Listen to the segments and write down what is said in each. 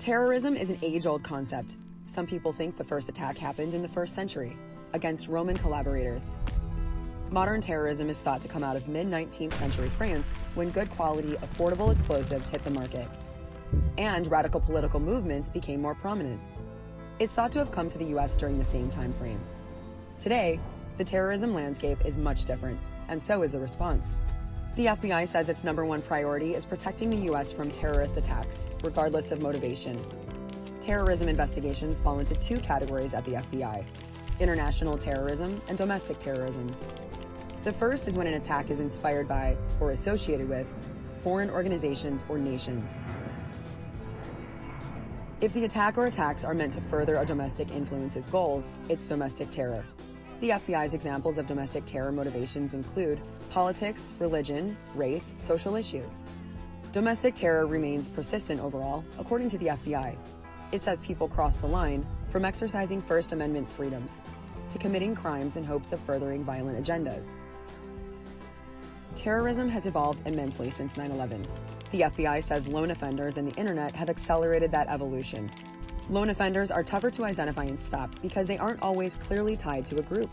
Terrorism is an age-old concept. Some people think the first attack happened in the first century, against Roman collaborators. Modern terrorism is thought to come out of mid-19th century France when good quality, affordable explosives hit the market. And radical political movements became more prominent. It's thought to have come to the US during the same time frame. Today, the terrorism landscape is much different, and so is the response. The FBI says its number one priority is protecting the U.S. from terrorist attacks, regardless of motivation. Terrorism investigations fall into two categories at the FBI international terrorism and domestic terrorism. The first is when an attack is inspired by, or associated with, foreign organizations or nations. If the attack or attacks are meant to further a domestic influence's goals, it's domestic terror. The FBI's examples of domestic terror motivations include politics, religion, race, social issues. Domestic terror remains persistent overall, according to the FBI. It says people cross the line from exercising First Amendment freedoms to committing crimes in hopes of furthering violent agendas. Terrorism has evolved immensely since 9 11. The FBI says lone offenders and the internet have accelerated that evolution, Lone offenders are tougher to identify and stop because they aren't always clearly tied to a group.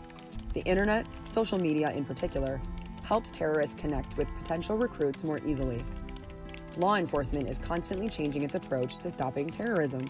The internet, social media in particular, helps terrorists connect with potential recruits more easily. Law enforcement is constantly changing its approach to stopping terrorism.